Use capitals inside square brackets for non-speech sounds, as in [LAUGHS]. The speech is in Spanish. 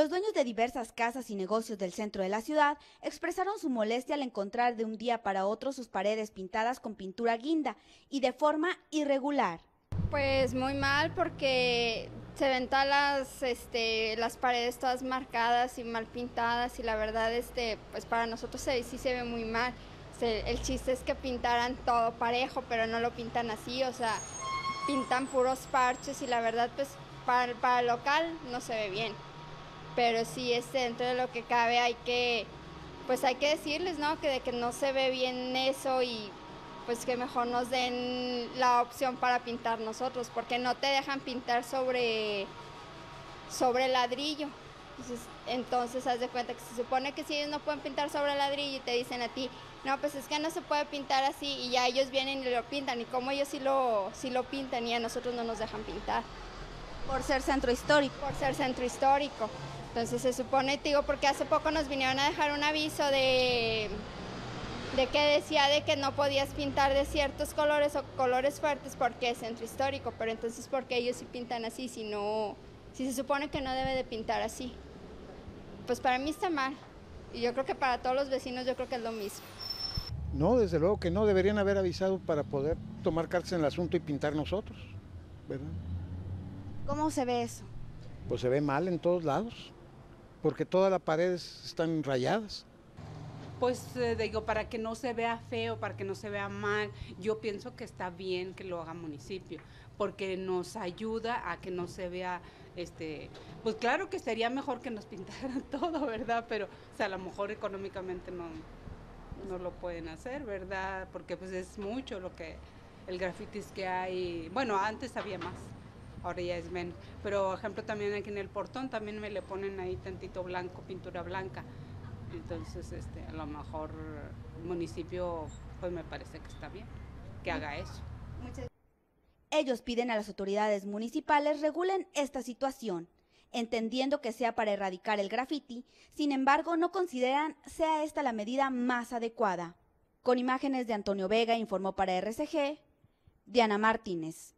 Los dueños de diversas casas y negocios del centro de la ciudad expresaron su molestia al encontrar de un día para otro sus paredes pintadas con pintura guinda y de forma irregular. Pues muy mal porque se ven todas las, este, las paredes todas marcadas y mal pintadas y la verdad este, pues para nosotros sí se ve muy mal. El chiste es que pintaran todo parejo, pero no lo pintan así, o sea, pintan puros parches y la verdad pues para, para el local no se ve bien pero sí este, dentro de lo que cabe hay que, pues hay que decirles, ¿no? Que de que no se ve bien eso y pues que mejor nos den la opción para pintar nosotros, porque no te dejan pintar sobre, sobre ladrillo. Entonces, entonces, haz de cuenta que se supone que si ellos no pueden pintar sobre ladrillo y te dicen a ti, no, pues es que no se puede pintar así y ya ellos vienen y lo pintan y como ellos sí lo, sí lo pintan y a nosotros no nos dejan pintar. Por ser centro histórico. Por ser centro histórico. Entonces se supone, digo, porque hace poco nos vinieron a dejar un aviso de, de que decía de que no podías pintar de ciertos colores o colores fuertes porque es centro histórico, pero entonces ¿por qué ellos sí pintan así si no, si se supone que no debe de pintar así? Pues para mí está mal. Y yo creo que para todos los vecinos yo creo que es lo mismo. No, desde luego que no, deberían haber avisado para poder tomar cartas en el asunto y pintar nosotros, ¿verdad? ¿Cómo se ve eso? Pues se ve mal en todos lados porque todas las paredes están rayadas. Pues eh, digo, para que no se vea feo, para que no se vea mal, yo pienso que está bien que lo haga municipio, porque nos ayuda a que no se vea, este, pues claro que sería mejor que nos [LAUGHS] pintaran todo, ¿verdad? Pero, o sea, a lo mejor económicamente no, no lo pueden hacer, ¿verdad? Porque pues es mucho lo que, el grafitis que hay, bueno, antes había más ahora ya es menos. Pero, ejemplo, también aquí en el portón también me le ponen ahí tantito blanco, pintura blanca. Entonces, este, a lo mejor el municipio, pues me parece que está bien que haga eso. Ellos piden a las autoridades municipales regulen esta situación, entendiendo que sea para erradicar el graffiti, sin embargo no consideran sea esta la medida más adecuada. Con imágenes de Antonio Vega informó para RCG, Diana Martínez.